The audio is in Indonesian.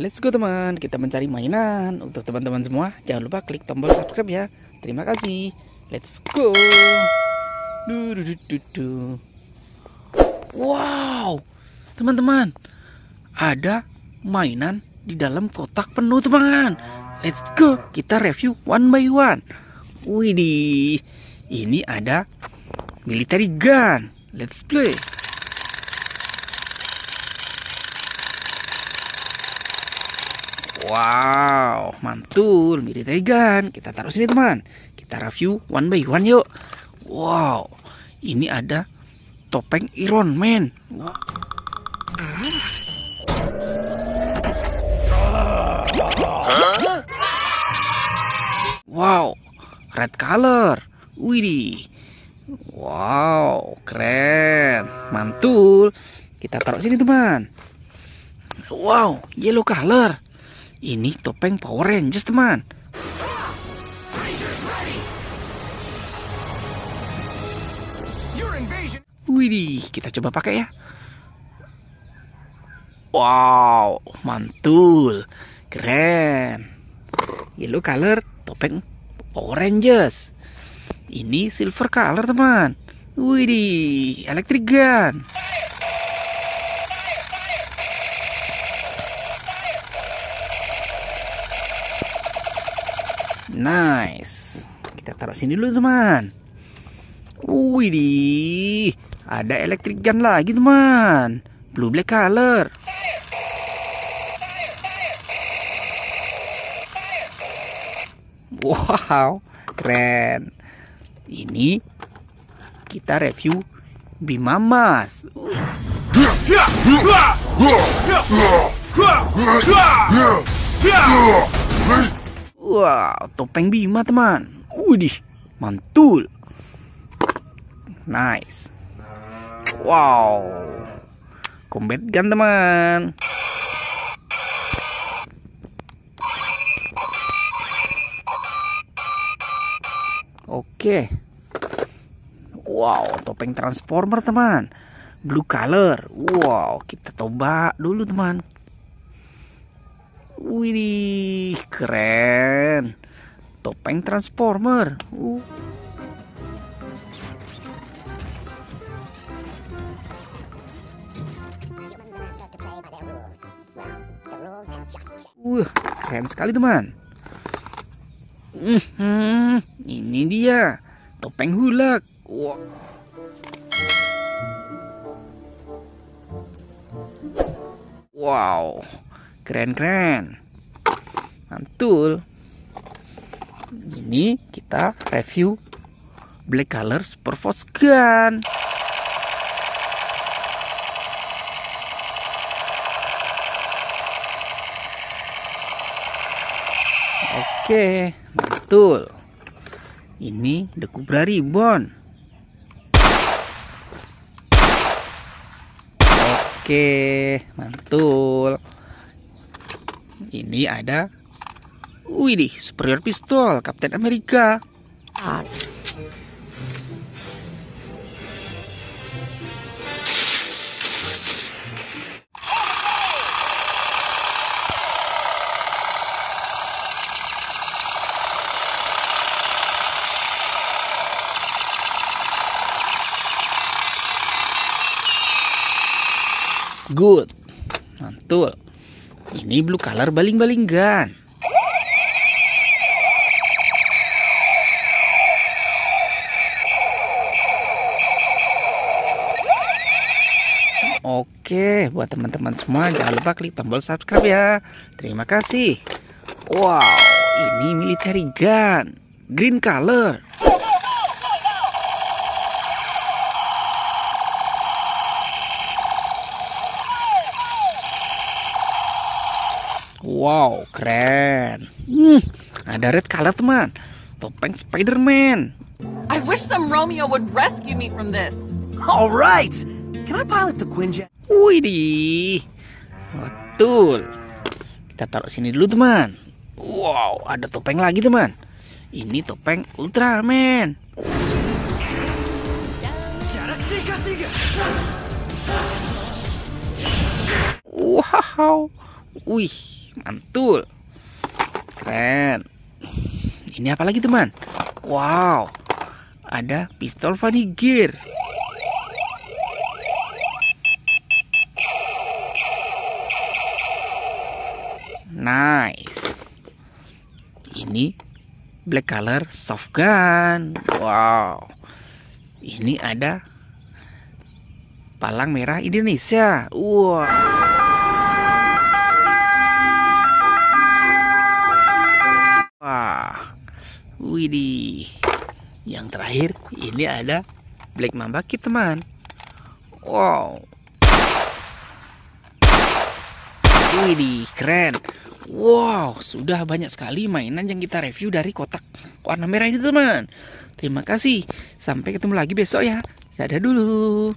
let's go teman. Kita mencari mainan. Untuk teman-teman semua, jangan lupa klik tombol subscribe ya. Terima kasih. Let's go. Du, du, du, du, du. Wow, teman-teman, ada mainan di dalam kotak penuh teman. Let's go, kita review one by one. Widih, ini ada military gun. Let's play. Wow, mantul military gun. Kita taruh sini teman. Kita review one by one yuk. Wow, ini ada topeng Iron Man. Wow, red color. Widih. Wow, keren. Mantul. Kita taruh sini, teman. Wow, yellow color. Ini topeng Power Rangers, teman. Widih, kita coba pakai ya. Wow, mantul. Keren. Yellow color, topeng Power Rangers. Ini silver color, teman. Widih, electric gun. Nice. Kita taruh sini dulu, teman. Widih, ada electric gun lagi, teman. Blue black color. Wow, keren. Ini kita review Bimamas. Wow, topeng Bima teman. Widih, mantul. Nice. Wow. Combat gun teman. Oke. Wow, topeng transformer teman. Blue color. Wow, kita coba dulu teman. Wih, keren. Topeng transformer. Uh. Wah, keren sekali teman. Hmm, ini dia topeng hulak. Wow. Wow, keren-keren. Mantul. Ini kita review black color super force gun. Oke, betul. Ini The Cobra Ribbon. Oke, mantul. Ini ada Widih, Superior Pistol Captain America. Good. Mantul. Ini blue color baling-baling gun. Oke, buat teman-teman semua jangan lupa klik tombol subscribe ya. Terima kasih. Wow, ini military gun. Green color. Wow, keren. Hmm, ada red color teman. Topeng Spider-Man. I wish some Romeo would rescue me from this. All right. Can I pilot the Quinjet? Widih. Betul. Kita taruh sini dulu teman. Wow, ada topeng lagi teman. Ini topeng Ultraman. Wow. Wih, mantul. Keren. Ini apa lagi teman? Wow, ada pistol Funny Gear. Nice. Ini black color soft gun. Wow. Ini ada palang merah Indonesia. Wow. Wah. Widih. Yang terakhir ini ada Black Mamba Kit teman. Wow. Widih, keren. Wow, sudah banyak sekali mainan yang kita review dari kotak warna merah ini teman. Terima kasih. Sampai ketemu lagi besok ya. Dadah dulu.